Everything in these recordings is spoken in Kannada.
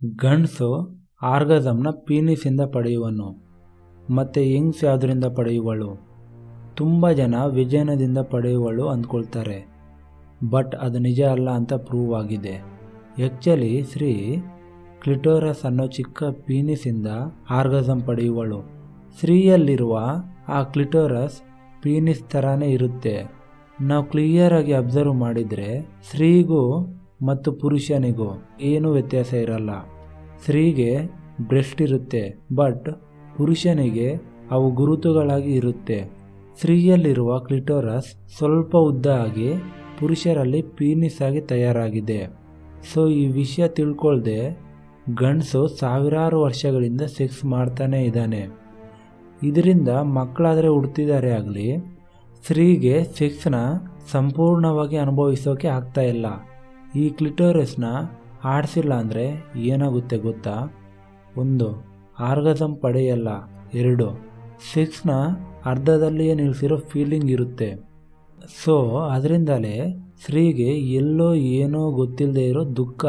ಗಂಡಸು ಆರ್ಗಸಮ್ನ ಪೀನಿಸಿಂದ ಪಡೆಯುವನು, ಮತ್ತು ಹೆಂಗ್ಸ್ ಯಾವುದರಿಂದ ಪಡೆಯುವಳು? ತುಂಬ ಜನ ವಿಜಯನದಿಂದ ಪಡೆಯುವಳು ಅಂದ್ಕೊಳ್ತಾರೆ, ಬಟ್ ಅದು ನಿಜ ಅಲ್ಲ ಅಂತ ಪ್ರೂವ್ ಆಗಿದೆ. ಆ್ಯಕ್ಚುಲಿ ಶ್ರೀ ಕ್ಲಿಟೋರಸ್ ಅನ್ನೋ ಚಿಕ್ಕ ಪೀನಿಸಿಂದ ಆರ್ಗಸಮ್ ಪಡೆಯುವಳು. ಸ್ತ್ರೀಯಲ್ಲಿರುವ ಆ ಕ್ಲಿಟೋರಸ್ ಪೀನಿಸ್ ಥರನೇ ಇರುತ್ತೆ. ನಾವು ಕ್ಲಿಯರಾಗಿ ಅಬ್ಸರ್ವ್ ಮಾಡಿದರೆ ಸ್ತ್ರೀಗೂ ಮತ್ತು ಪುರುಷನಿಗೂ ಏನೂ ವ್ಯತ್ಯಾಸ ಇರಲ್ಲ. ಸ್ತ್ರೀಗೆ ಬ್ರೆಸ್ಟ್ ಇರುತ್ತೆ ಬಟ್ ಪುರುಷನಿಗೆ ಅವು ಗುರುತುಗಳಾಗಿ ಇರುತ್ತೆ. ಸ್ತ್ರೀಯಲ್ಲಿರುವ ಕ್ಲಿಟೋರಸ್ ಸ್ವಲ್ಪ ಉದ್ದ ಆಗಿ ಪುರುಷರಲ್ಲಿ ಪೀನಿಸ್ ಆಗಿ ತಯಾರಾಗಿದೆ. ಸೊ ಈ ವಿಷಯ ತಿಳ್ಕೊಳ್ದೆ ಗಂಡಸು ಸಾವಿರಾರು ವರ್ಷಗಳಿಂದ ಸೆಕ್ಸ್ ಮಾಡ್ತಾನೆ ಇದ್ದಾನೆ. ಇದರಿಂದ ಮಕ್ಕಳಾದರೆ ಹುಡ್ತಿದ್ದಾರೆ ಆಗಲಿ, ಸ್ತ್ರೀಗೆ ಸೆಕ್ಸ್ನ ಸಂಪೂರ್ಣವಾಗಿ ಅನುಭವಿಸೋಕೆ ಆಗ್ತಾ ಇಲ್ಲ. ಈ ಕ್ಲಿಟೋರಸ್ನ ಆಡಿಸಿಲ್ಲ ಅಂದರೆ ಏನಾಗುತ್ತೆ ಗೊತ್ತಾ? ಒಂದು ಆರ್ಗಸಮ್ ಪಡೆಯಲ್ಲ. ಎರಡು, ಸೆಕ್ಸ್ನ ಅರ್ಧದಲ್ಲಿಯೇ ನಿಲ್ಲಿಸಿರೋ ಫೀಲಿಂಗ್ ಇರುತ್ತೆ. ಸೊ, ಅದರಿಂದಲೇ ಸ್ತ್ರೀಗೆ ಎಲ್ಲೋ ಏನೋ ಗೊತ್ತಿಲ್ಲದೆ ಇರೋ ದುಃಖ.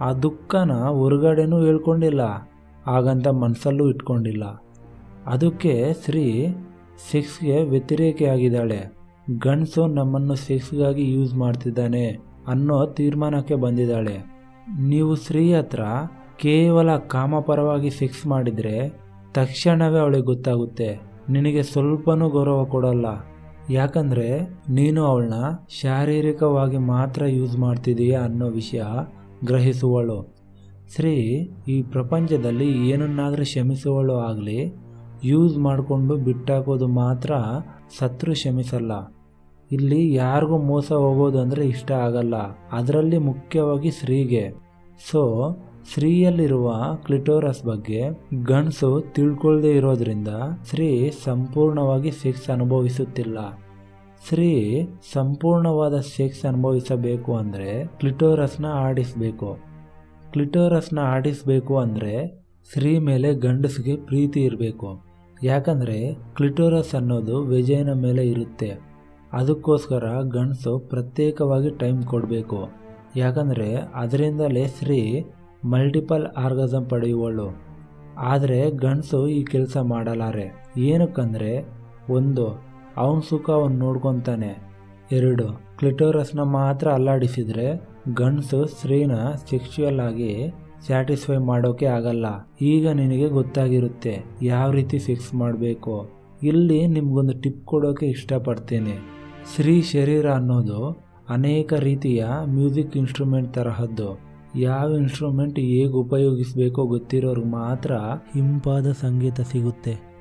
ಆ ದುಃಖನ ಹೊರಗಡೆನೂ ಹೇಳ್ಕೊಂಡಿಲ್ಲ. ಹಾಗಂತ ಮನಸ್ಸಲ್ಲೂ ಇಟ್ಕೊಂಡಿಲ್ಲ. ಅದಕ್ಕೆ ಸ್ತ್ರೀ ಸೆಕ್ಸ್ಗೆ ವ್ಯತಿರೇಕಿಯಾಗಿದ್ದಾಳೆ. ಗಂಡಸು ನಮ್ಮನ್ನು ಸೆಕ್ಸ್ಗಾಗಿ ಯೂಸ್ ಮಾಡ್ತಿದ್ದಾನೆ. ಅನ್ನೋ ತೀರ್ಮಾನಕ್ಕೆ ಬಂದಿದ್ದಾಳೆ. ನೀವು ಶ್ರೀ ಹತ್ರ ಕೇವಲ ಕಾಮಪರವಾಗಿ ಫಿಕ್ಸ್ ಮಾಡಿದರೆ ತಕ್ಷಣವೇ ಅವಳಿಗೆ ಗೊತ್ತಾಗುತ್ತೆ. ನಿನಗೆ ಸ್ವಲ್ಪನೂ ಗೌರವ ಕೊಡಲ್ಲ. ಯಾಕಂದರೆ ನೀನು ಅವಳನ್ನ ಶಾರೀರಿಕವಾಗಿ ಮಾತ್ರ ಯೂಸ್ ಮಾಡ್ತಿದೀಯಾ ಅನ್ನೋ ವಿಷಯ ಗ್ರಹಿಸುವಳು. ಶ್ರೀ ಈ ಪ್ರಪಂಚದಲ್ಲಿ ಏನನ್ನಾದರೂ ಕ್ಷಮಿಸುವಳು ಆಗಲಿ ಯೂಸ್ ಮಾಡಿಕೊಂಡು ಬಿಟ್ಟಾಕೋದು ಮಾತ್ರ ಸತ್ರು ಕ್ಷಮಿಸಲ್ಲ. ಇಲ್ಲಿ ಯಾರಿಗೂ ಮೋಸ ಹೋಗೋದು ಅಂದರೆ ಇಷ್ಟ ಆಗಲ್ಲ. ಅದರಲ್ಲಿ ಮುಖ್ಯವಾಗಿ ಸ್ತ್ರೀಗೆ. ಸೊ ಸ್ತ್ರೀಯಲ್ಲಿರುವ ಕ್ಲಿಟೋರಸ್ ಬಗ್ಗೆ ಗಂಡಸು ತಿಳ್ಕೊಳ್ಳದೆ ಇರೋದ್ರಿಂದ ಸ್ತ್ರೀ ಸಂಪೂರ್ಣವಾಗಿ ಸೆಕ್ಸ್ ಅನುಭವಿಸುತ್ತಿಲ್ಲ. ಸ್ತ್ರೀ ಸಂಪೂರ್ಣವಾದ ಸೆಕ್ಸ್ ಅನುಭವಿಸಬೇಕು ಅಂದರೆ ಕ್ಲಿಟೋರಸ್ನ ಆಡಿಸಬೇಕು. ಕ್ಲಿಟೋರಸ್ನ ಆಡಿಸಬೇಕು ಅಂದರೆ ಸ್ತ್ರೀ ಮೇಲೆ ಗಂಡಸಿಗೆ ಪ್ರೀತಿ ಇರಬೇಕು. ಯಾಕಂದರೆ ಕ್ಲಿಟೋರಸ್ ಅನ್ನೋದು ವಿಜಯನ ಮೇಲೆ ಇರುತ್ತೆ. ಅದಕ್ಕೋಸ್ಕರ ಗಂಡಸು ಪ್ರತ್ಯೇಕವಾಗಿ ಟೈಮ್ ಕೊಡಬೇಕು. ಯಾಕಂದರೆ ಅದರಿಂದಲೇ ಸ್ತ್ರೀ ಮಲ್ಟಿಪಲ್ ಆರ್ಗಸಮ್ ಪಡೆಯುವಳು. ಆದರೆ ಗಂಡಸು ಈ ಕೆಲಸ ಮಾಡಲಾರೆ. ಏನಕ್ಕಂದರೆ ಒಂದು, ಅವನ ಸುಖ ಅವನು ನೋಡ್ಕೊತಾನೆ. ಎರಡು, ಕ್ಲಿಟೋರಸ್ನ ಮಾತ್ರ ಅಲ್ಲಾಡಿಸಿದರೆ ಗಂಡಸು ಸ್ತ್ರೀನ ಸೆಕ್ಶುವಲ್ ಆಗಿ ಸ್ಯಾಟಿಸ್ಫೈ ಮಾಡೋಕೆ ಆಗಲ್ಲ. ಈಗ ನಿನಗೆ ಗೊತ್ತಾಗಿರುತ್ತೆ ಯಾವ ರೀತಿ ಸೆಕ್ಸ್ ಮಾಡಬೇಕು. ಇಲ್ಲಿ ನಿಮಗೊಂದು ಟಿಪ್ ಕೊಡೋಕೆ ಇಷ್ಟಪಡ್ತೇನೆ. ಸ್ತ್ರೀ ಶರೀರ ಅನ್ನೋದು ಅನೇಕ ರೀತಿಯ ಮ್ಯೂಸಿಕ್ ಇನ್ಸ್ಟ್ರೂಮೆಂಟ್ ತರಹದ್ದು. ಯಾವ ಇನ್ಸ್ಟ್ರೂಮೆಂಟ್ ಹೇಗೆ ಉಪಯೋಗಿಸಬೇಕೋ ಗೊತ್ತಿರೋರು ಮಾತ್ರ ಹಿಂಪಾದ ಸಂಗೀತ ಸಿಗುತ್ತೆ.